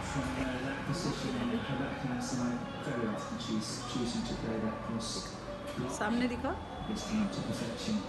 from uh, that position on her back pass, very often she's choosing to play that cross. Block. It's to perfection.